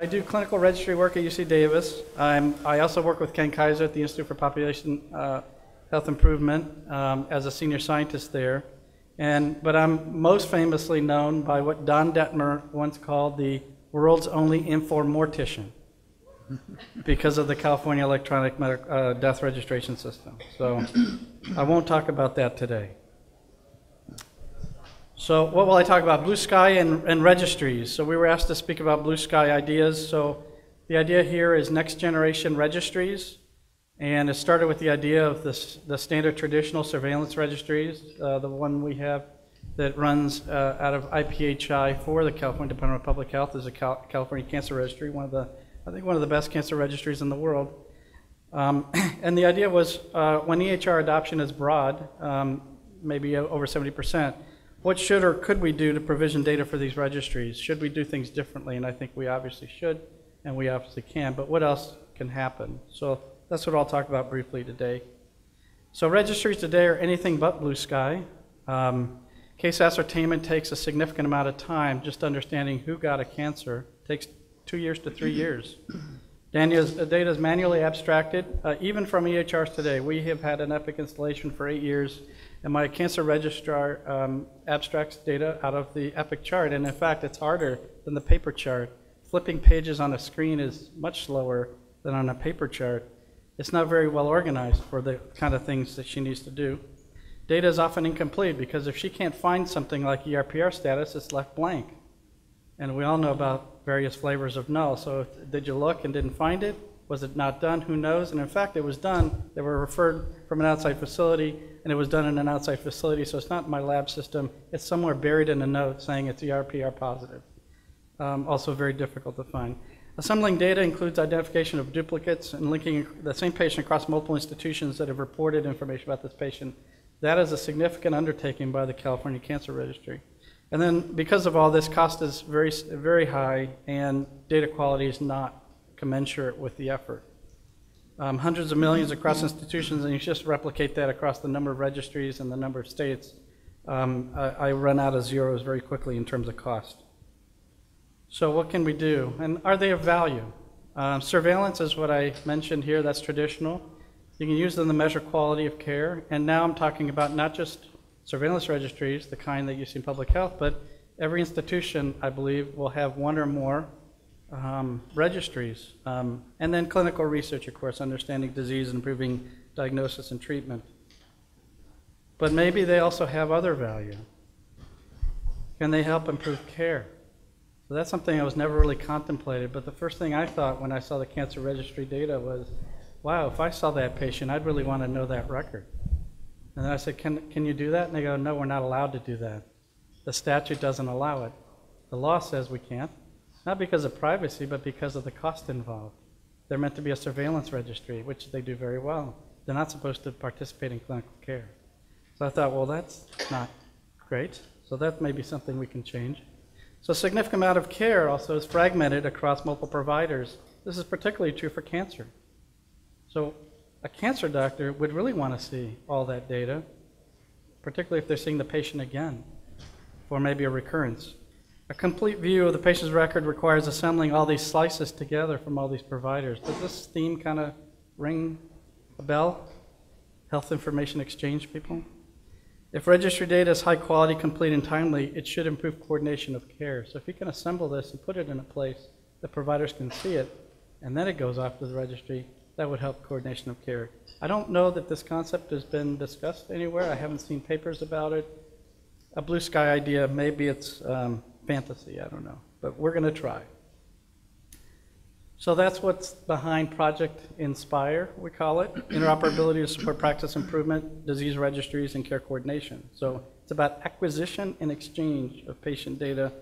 I do clinical registry work at UC Davis. I'm, I also work with Ken Kizer at the Institute for Population uh, Health Improvement um, as a senior scientist there. And, but I'm most famously known by what Don Detmer once called the world's only infomortician because of the California electronic medic, uh, death registration system. So I won't talk about that today. So what will I talk about? Blue sky and, and registries. So we were asked to speak about blue sky ideas. So the idea here is next generation registries. And it started with the idea of this, the standard traditional surveillance registries, uh, the one we have that runs uh, out of IPHI for the California Department of Public Health is a Cal- California Cancer Registry, one of the, I think one of the best cancer registries in the world. Um, and the idea was uh, when EHR adoption is broad, um, maybe over 70%, what should or could we do to provision data for these registries? Should we do things differently? And I think we obviously should, and we obviously can, but what else can happen? So that's what I'll talk about briefly today. So registries today are anything but blue sky. Um, case ascertainment takes a significant amount of time. Just understanding who got a cancer takes two years to three years. Daniel's, data is manually abstracted, uh, even from EHRs today. We have had an Epic installation for eight years, and my cancer registrar um, abstracts data out of the Epic chart. And in fact, it's harder than the paper chart. Flipping pages on a screen is much slower than on a paper chart. It's not very well organized for the kind of things that she needs to do. Data is often incomplete because if she can't find something like ERPR status, it's left blank. And we all know about various flavors of null. So did you look and didn't find it? Was it not done? Who knows? And in fact, it was done. They were referred from an outside facility, and it was done in an outside facility. So it's not my lab system. It's somewhere buried in a note saying it's ERPR positive. Um, also very difficult to find. Assembling data includes identification of duplicates and linking the same patient across multiple institutions that have reported information about this patient. That is a significant undertaking by the California Cancer Registry. And then because of all this, cost is very, very high and data quality is not commensurate with the effort. Um, hundreds of millions across institutions, and you just replicate that across the number of registries and the number of states. Um, I, I run out of zeros very quickly in terms of cost. So what can we do? And are they of value? Um, surveillance is what I mentioned here. That's traditional. You can use them to measure quality of care. And now I'm talking about not just surveillance registries, the kind that you see in public health, but every institution, I believe, will have one or more um, registries. Um, and then clinical research, of course, understanding disease and improving diagnosis and treatment. But maybe they also have other value. Can they help improve care? So that's something I was never really contemplated. But the first thing I thought when I saw the cancer registry data was, wow, if I saw that patient, I'd really want to know that record. And then I said, can, can you do that? And they go, no, we're not allowed to do that. The statute doesn't allow it. The law says we can't, not because of privacy, but because of the cost involved. They're meant to be a surveillance registry, which they do very well. They're not supposed to participate in clinical care. So I thought, well, that's not great. So that may be something we can change. So a significant amount of care also is fragmented across multiple providers. This is particularly true for cancer. So a cancer doctor would really want to see all that data, particularly if they're seeing the patient again, or maybe a recurrence. A complete view of the patient's record requires assembling all these slices together from all these providers. Does this theme kind of ring a bell? Health information exchange people? If registry data is high quality, complete, and timely, it should improve coordination of care. So if you can assemble this and put it in a place that providers can see it, and then it goes off to the registry, that would help coordination of care. I don't know that this concept has been discussed anywhere. I haven't seen papers about it. A blue sky idea, maybe it's um, fantasy, I don't know. But we're going to try. So that's what's behind Project Inspire, we call it interoperability to support practice improvement, disease registries, and care coordination. So it's about acquisition and exchange of patient data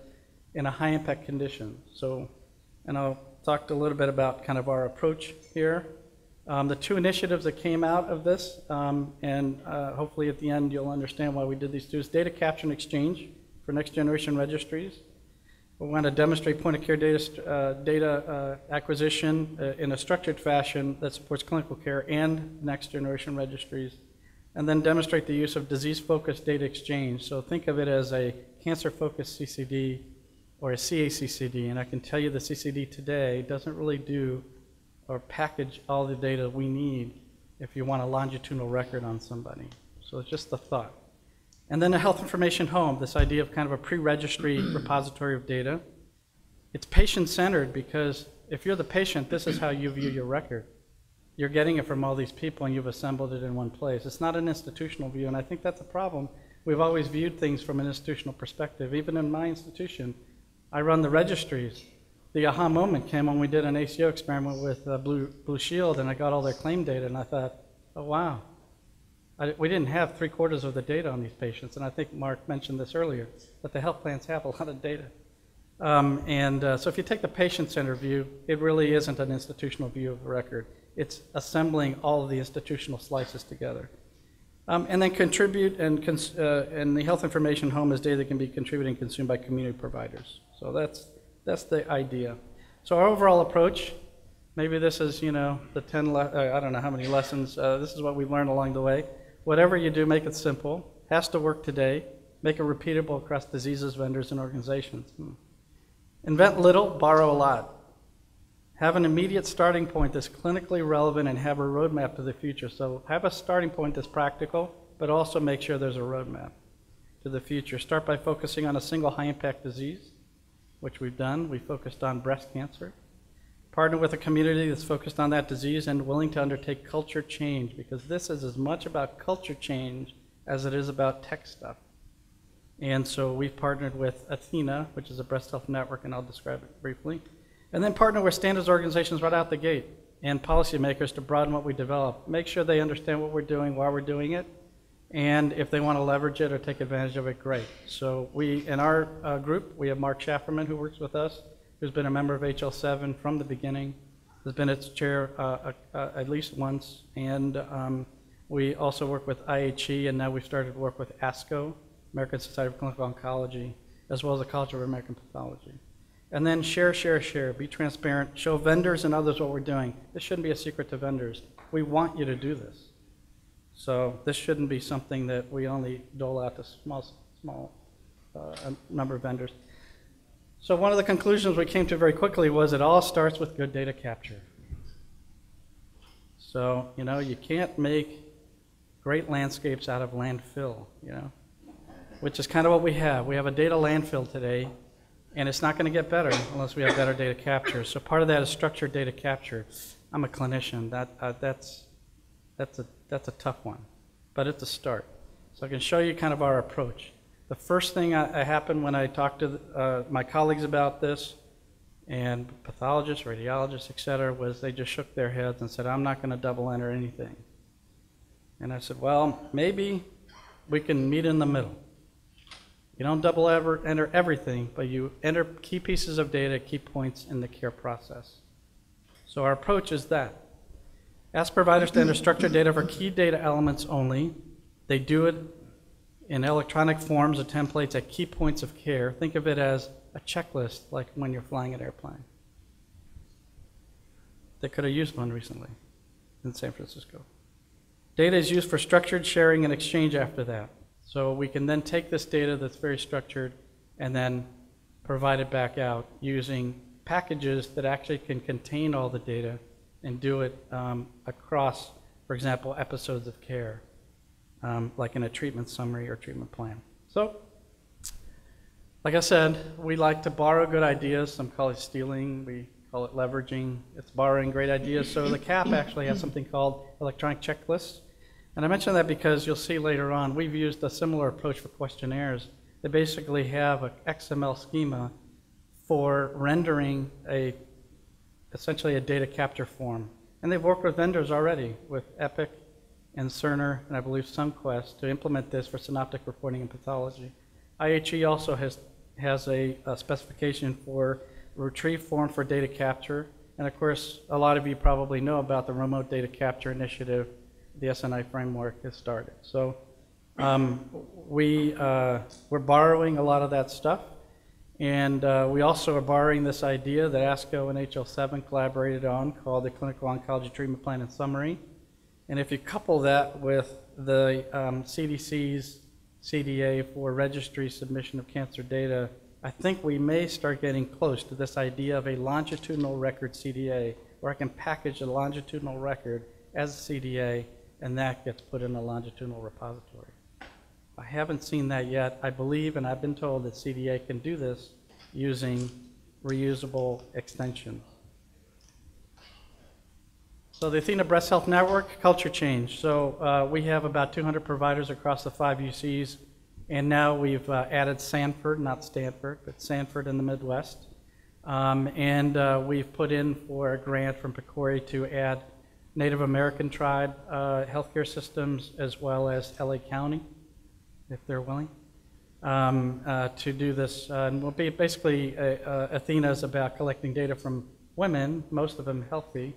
in a high impact condition. So, and I'll talk a little bit about kind of our approach here. Um, the two initiatives that came out of this, um, and uh, hopefully at the end you'll understand why we did these two, is data capture and exchange for next generation registries we want to demonstrate point of care data, uh, data uh, acquisition uh, in a structured fashion that supports clinical care and next generation registries. And then demonstrate the use of disease focused data exchange. So think of it as a cancer focused CCD or a CACCD, and I can tell you the CCD today doesn't really do or package all the data we need if you want a longitudinal record on somebody. So it's just the thought. And then a health information home, this idea of kind of a pre-registry repository of data. It's patient-centered because if you're the patient, this is how you view your record. You're getting it from all these people and you've assembled it in one place. It's not an institutional view, and I think that's a problem. We've always viewed things from an institutional perspective. Even in my institution, I run the registries. The aha moment came when we did an ACO experiment with uh, Blue, Blue Shield, and I got all their claim data, and I thought, oh, wow. I, we didn't have three quarters of the data on these patients, and I think Mark mentioned this earlier, but the health plans have a lot of data. Um, and uh, so if you take the patient-centered view, it really isn't an institutional view of the record. It's assembling all of the institutional slices together. Um, and then contribute and, uh, and the health information home is data that can be contributed and consumed by community providers. So that's, that's the idea. So our overall approach, maybe this is, you know, the 10, le- uh, I don't know how many lessons, uh, this is what we've learned along the way. Whatever you do, make it simple, has to work today, make it repeatable across diseases, vendors, and organizations. Hmm. Invent little, borrow a lot. Have an immediate starting point that's clinically relevant and have a roadmap to the future. So have a starting point that's practical, but also make sure there's a roadmap to the future. Start by focusing on a single high impact disease, which we've done. We focused on breast cancer. Partner with a community that's focused on that disease and willing to undertake culture change because this is as much about culture change as it is about tech stuff. And so we've partnered with Athena, which is a breast health network, and I'll describe it briefly. And then partner with standards organizations right out the gate and policymakers to broaden what we develop. Make sure they understand what we're doing, why we're doing it, and if they want to leverage it or take advantage of it, great. So we, in our uh, group, we have Mark Shafarman who works with us, who's been a member of HL7 from the beginning, has been its chair uh, uh, at least once, and um, we also work with IHE, and now we've started to work with ASCO, American Society of Clinical Oncology, as well as the College of American Pathology. And then share, share, share. Be transparent. Show vendors and others what we're doing. This shouldn't be a secret to vendors. We want you to do this. So this shouldn't be something that we only dole out to small, small uh, number of vendors. So one of the conclusions we came to very quickly was it all starts with good data capture. So, you know, you can't make great landscapes out of landfill, you know, which is kind of what we have. We have a data landfill today and it's not going to get better unless we have better data capture. So part of that is structured data capture. I'm a clinician. That, uh, that's, that's, a, that's a tough one, but it's a start. So I can show you kind of our approach. The first thing I happened when I talked to uh, my colleagues about this, and pathologists, radiologists, et cetera, was they just shook their heads and said, I'm not going to double enter anything. And I said, well, maybe we can meet in the middle. You don't double ever enter everything, but you enter key pieces of data, key points in the care process. So our approach is that. Ask providers to enter structured data for key data elements only. They do it in electronic forms or templates at key points of care. Think of it as a checklist, like when you're flying an airplane. They could have used one recently in San Francisco. Data is used for structured sharing and exchange after that. So we can then take this data that's very structured and then provide it back out using packages that actually can contain all the data and do it um, across, for example, episodes of care, um, like in a treatment summary or treatment plan. So, like I said, we like to borrow good ideas. Some call it stealing. We call it leveraging. It's borrowing great ideas. So the CAP actually has something called electronic checklists. And I mention that because you'll see later on, we've used a similar approach for questionnaires. They basically have an XML schema for rendering a essentially a data capture form. And they've worked with vendors already, with Epic and Cerner, and I believe SunQuest, to implement this for synoptic reporting and pathology. IHE also has, has a, a specification for retrieve form for data capture. And of course, a lot of you probably know about the Remote Data Capture Initiative the S&I framework has started. So um, we, uh, we're borrowing a lot of that stuff. And uh, we also are borrowing this idea that ASCO and HL7 collaborated on called the Clinical Oncology Treatment Plan and Summary. And if you couple that with the um, CDC's CDA for registry submission of cancer data, I think we may start getting close to this idea of a longitudinal record CDA, where I can package a longitudinal record as a CDA, and that gets put in a longitudinal repository. I haven't seen that yet. I believe, and I've been told that CDA can do this using reusable extensions. So the Athena Breast Health Network, culture change. So uh, we have about 200 providers across the five UCs, and now we've uh, added Sanford, not Stanford, but Sanford in the Midwest. Um, and uh, we've put in for a grant from PCORI to add Native American tribe uh, healthcare systems as well as LA County, if they're willing, um, uh, to do this. Uh, and we'll be basically, uh, uh, Athena is about collecting data from women, most of them healthy,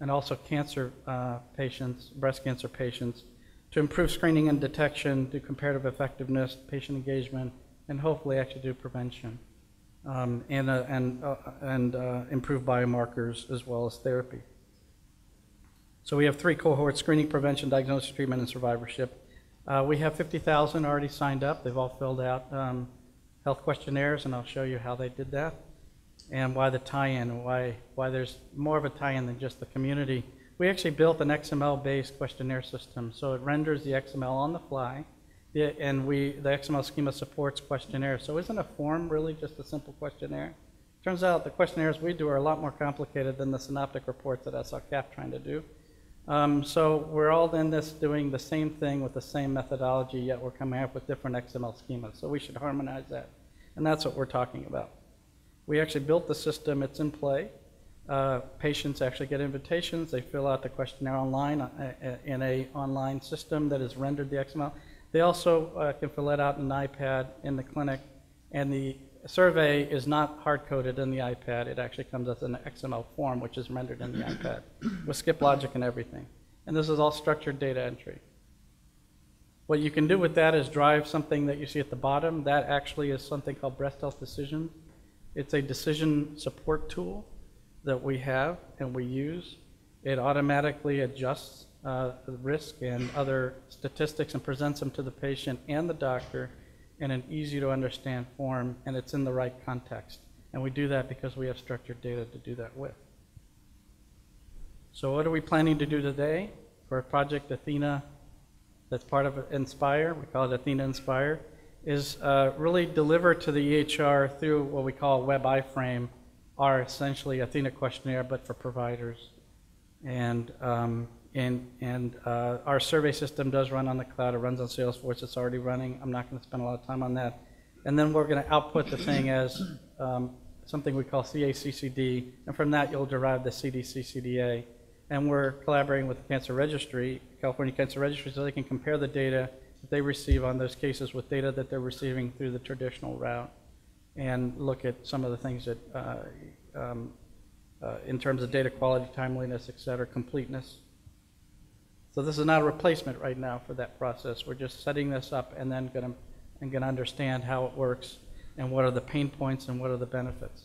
and also cancer uh, patients, breast cancer patients, to improve screening and detection, do comparative effectiveness, patient engagement, and hopefully actually do prevention, um, and, uh, and, uh, and uh, improve biomarkers as well as therapy. So we have three cohorts, screening, prevention, diagnosis, treatment, and survivorship. Uh, we have 50,000 already signed up. They've all filled out um, health questionnaires, and I'll show you how they did that and why the tie-in, why, why there's more of a tie-in than just the community. We actually built an XML-based questionnaire system, so it renders the XML on the fly, and we, the XML schema supports questionnaires. So isn't a form really just a simple questionnaire? Turns out the questionnaires we do are a lot more complicated than the synoptic reports that I saw CAP trying to do. Um, so we're all in this doing the same thing with the same methodology, yet we're coming up with different XML schemas. So we should harmonize that, and that's what we're talking about. We actually built the system, it's in play. Uh, patients actually get invitations, they fill out the questionnaire online uh, uh, in a online system that has rendered the XML. They also uh, can fill it out in an iPad in the clinic, and the survey is not hard-coded in the iPad, it actually comes as an XML form, which is rendered in the iPad, with skip logic and everything. And this is all structured data entry. What you can do with that is drive something that you see at the bottom. That actually is something called Breast Health Decision. It's a decision support tool that we have and we use. It automatically adjusts uh, the risk and other statistics and presents them to the patient and the doctor in an easy to understand form, and it's in the right context. And we do that because we have structured data to do that with. So what are we planning to do today for Project Athena that's part of Inspire? We call it Athena Inspire is uh, really deliver to the EHR through what we call web iframe, our essentially Athena questionnaire, but for providers. And, um, and, and uh, our survey system does run on the cloud. It runs on Salesforce. It's already running. I'm not going to spend a lot of time on that. And then we're going to output the thing as um, something we call CACCD, and from that you'll derive the CDC-CDA. And we're collaborating with the Cancer Registry, California Cancer Registry, so they can compare the data that they receive on those cases with data that they're receiving through the traditional route and look at some of the things that, uh, um, uh, in terms of data quality, timeliness, et cetera, completeness. So this is not a replacement right now for that process. We're just setting this up and then going to and going to understand how it works and what are the pain points and what are the benefits.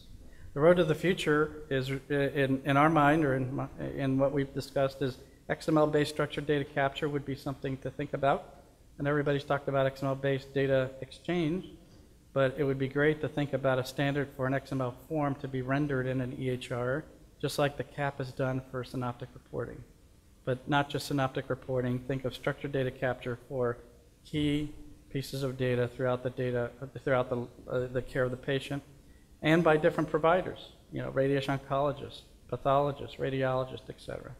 The road to the future is, in, in our mind or in, my, in what we've discussed, is XML-based structured data capture would be something to think about and everybody's talked about XML-based data exchange, but it would be great to think about a standard for an XML form to be rendered in an EHR, just like the CAP is done for synoptic reporting. But not just synoptic reporting, think of structured data capture for key pieces of data throughout the data, throughout the, uh, the care of the patient, and by different providers, you know, radiation oncologists, pathologists, radiologists, et cetera.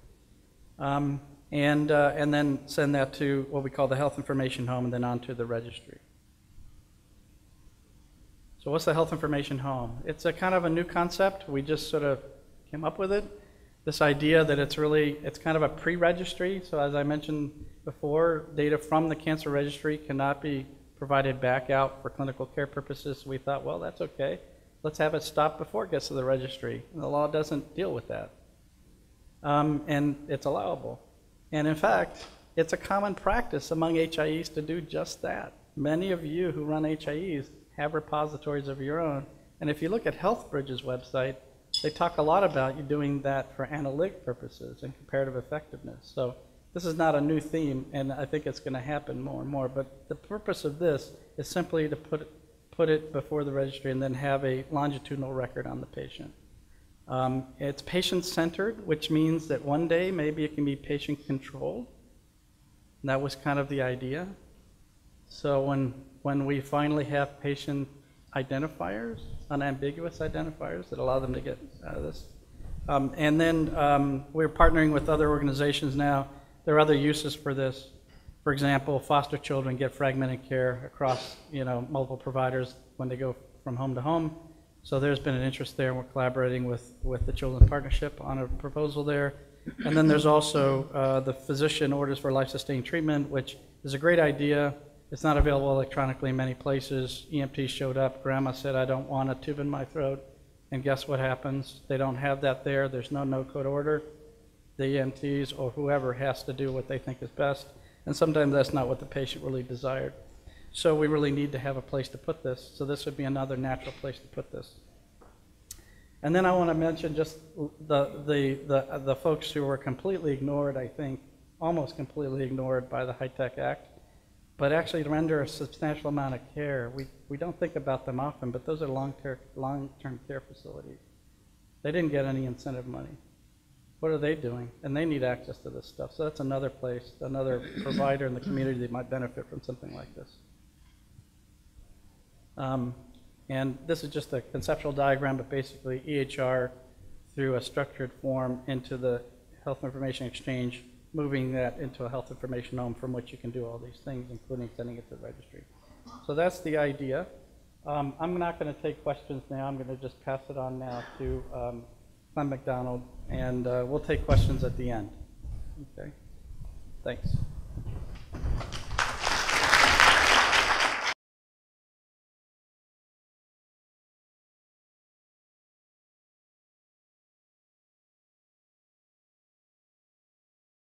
Um, and, uh, and then send that to what we call the health information home and then on to the registry. So what's the health information home? It's a kind of a new concept. We just sort of came up with it. This idea that it's really, it's kind of a pre-registry. So as I mentioned before, data from the cancer registry cannot be provided back out for clinical care purposes. We thought, well, that's okay. Let's have it stop before it gets to the registry. And the law doesn't deal with that. Um, and it's allowable. And in fact, it's a common practice among HIEs to do just that. Many of you who run HIEs have repositories of your own. And if you look at HealthBridge's website, they talk a lot about you doing that for analytic purposes and comparative effectiveness. So this is not a new theme, and I think it's going to happen more and more. But the purpose of this is simply to put, put it before the registry, and then have a longitudinal record on the patient. Um, It's patient-centered, which means that one day, maybe it can be patient-controlled. That was kind of the idea. So when, when we finally have patient identifiers, unambiguous identifiers that allow them to get out of this. Um, and then um, we're partnering with other organizations now. There are other uses for this. For example, foster children get fragmented care across, you know, multiple providers when they go from home to home. So there's been an interest there, and we're collaborating with, with the Children's Partnership on a proposal there. And then there's also uh, the physician orders for life-sustaining treatment, which is a great idea. It's not available electronically in many places. EMT showed up, grandma said, I don't want a tube in my throat. And guess what happens? They don't have that there, there's no no-code order. The EMTs or whoever has to do what they think is best, and sometimes that's not what the patient really desired. So we really need to have a place to put this, so this would be another natural place to put this. And then I want to mention just the, the, the, the folks who were completely ignored, I think, almost completely ignored by the HITECH Act, but actually render a substantial amount of care. We, we don't think about them often, but those are long-term, long-term care facilities. They didn't get any incentive money. What are they doing? And they need access to this stuff. So that's another place, another provider in the community that might benefit from something like this. Um, and this is just a conceptual diagram, but basically EHR through a structured form into the health information exchange, moving that into a health information home from which you can do all these things, including sending it to the registry. So that's the idea. Um, I'm not going to take questions now. I'm going to just pass it on now to um, Clem McDonald, and uh, we'll take questions at the end. Okay. Thanks.